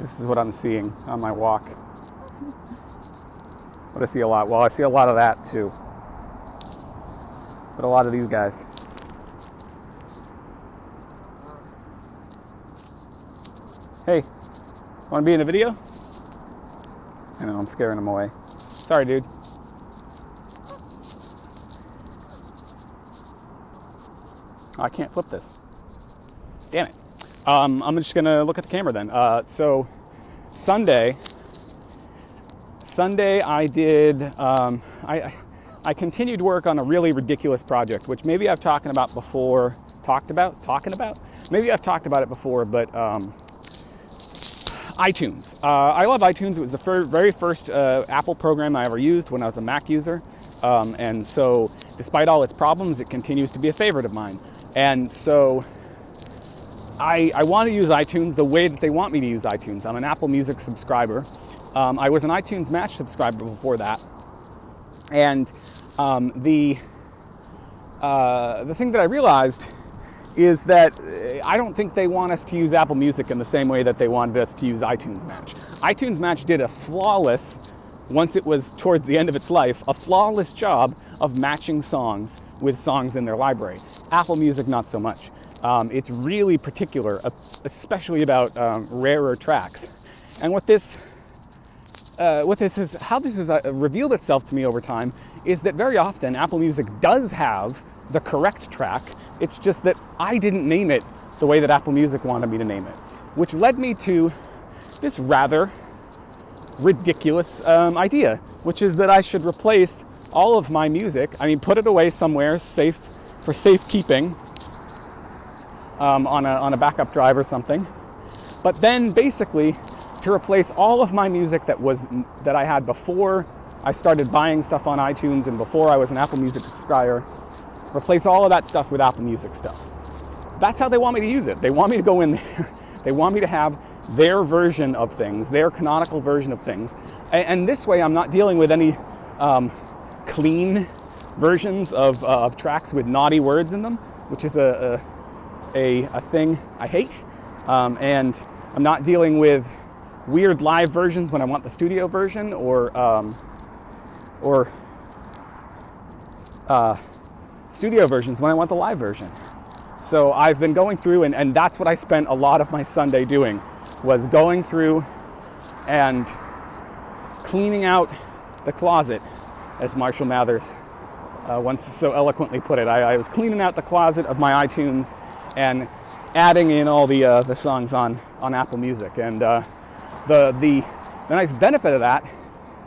This is what I'm seeing on my walk. What I see a lot. Well, I see a lot of that too. But a lot of these guys. Hey, want to be in a video? I know, I'm scaring him away. Sorry, dude. I can't flip this. Damn it. Um, I'm just gonna look at the camera then. Uh, so, Sunday, Sunday I did, um, I, I continued work on a really ridiculous project, which maybe I've talked about before, talked about, talking about? Maybe I've talked about it before, but um, iTunes. Uh, I love iTunes. It was the fir- very first uh, Apple program I ever used when I was a Mac user. Um, and so, despite all its problems, it continues to be a favorite of mine. And so, I, I want to use iTunes the way that they want me to use iTunes. I'm an Apple Music subscriber. Um, I was an iTunes Match subscriber before that. And um, the, uh, the thing that I realized is that uh, I don't think they want us to use Apple Music in the same way that they wanted us to use iTunes Match. iTunes Match did a flawless, once it was toward the end of its life, a flawless job of matching songs with songs in their library. Apple Music, not so much. Um, it's really particular, especially about um, rarer tracks. And what this, uh, what this is, how this has uh, revealed itself to me over time is that very often Apple Music does have the correct track. It's just that I didn't name it the way that Apple Music wanted me to name it, which led me to this rather ridiculous um, idea, which is that I should replace all of my music. I mean, put it away somewhere safe for safekeeping um, on, a, on a backup drive or something. But then basically to replace all of my music that was that I had before I started buying stuff on iTunes and before I was an Apple Music subscriber, replace all of that stuff with Apple Music stuff. That's how they want me to use it. They want me to go in there. they want me to have their version of things, their canonical version of things. And, this way, I'm not dealing with any um, clean versions of, uh, of tracks with naughty words in them, which is a, a, a thing I hate. Um, and I'm not dealing with weird live versions when I want the studio version or, um, or uh, studio versions when I want the live version. So I've been going through, and, and that's what I spent a lot of my Sunday doing, was going through and cleaning out the closet, as Marshall Mathers uh, once so eloquently put it. I, I, was cleaning out the closet of my iTunes and adding in all the, uh, the songs on, on Apple Music. And uh, the, the, the nice benefit of that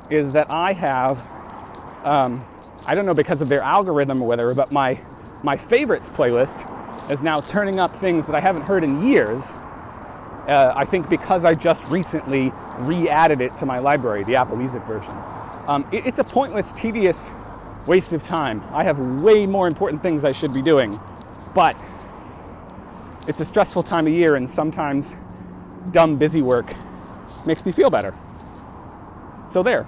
is that I have, um, I don't know because of their algorithm or whatever, but my, my favorites playlist is now turning up things that I haven't heard in years. Uh, I think because I just recently re-added it to my library, the Apple Music version. Um, it, it's a pointless, tedious waste of time. I have way more important things I should be doing, but it's a stressful time of year, and sometimes dumb busy work makes me feel better. So there.